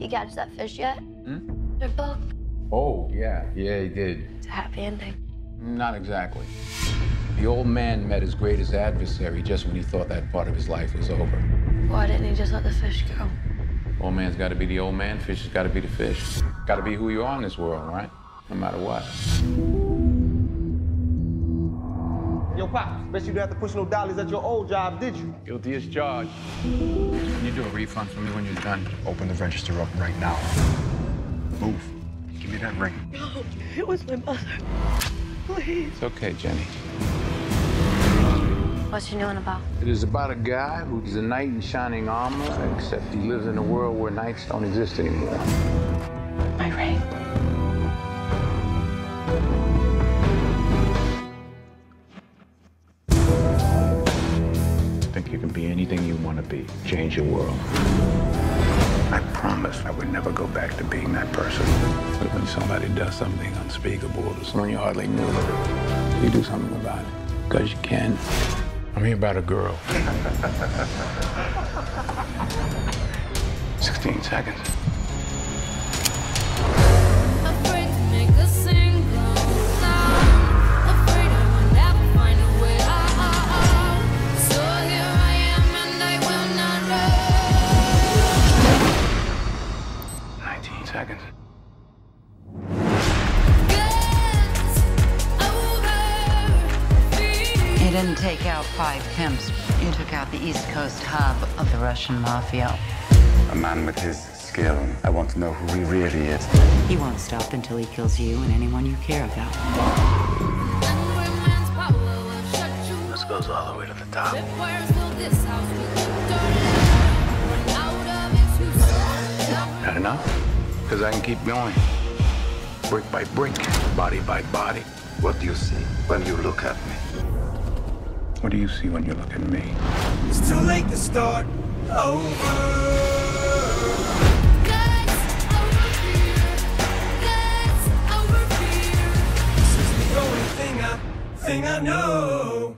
He catch that fish yet? Hmm? Their book. Oh, yeah. Yeah, he did. It's a happy ending. Not exactly. The old man met his greatest adversary just when he thought that part of his life was over. Why didn't he just let the fish go? Old man's got to be the old man, fish has got to be the fish. Got to be who you are in this world, right? No matter what. Yo, Pops, bet you didn't have to push no dollies at your old job, did you? Guilty as charged. Can you do a refund for me when you're done? Open the register up right now. Move. Give me that ring. No, it was my mother. Please. It's okay, Jenny. What's she knowing about? It is about a guy who's a knight in shining armor, except he lives in a world where knights don't exist anymore. My ring. Anything you want to be. Change your world. I promise I would never go back to being that person. But when somebody does something unspeakable to someone you hardly knew, you do something about it. Because you can. I'm here about a girl. 16 seconds. Seconds. You didn't take out five pimps. You took out the East Coast hub of the Russian mafia. A man with his skill. I want to know who he really is. He won't stop until he kills you and anyone you care about. This goes all the way to the top. Because I can keep going. Brick by brick, body by body. What do you see when you look at me? What do you see when you look at me? It's too late to start over. This is the only thing I, thing I know.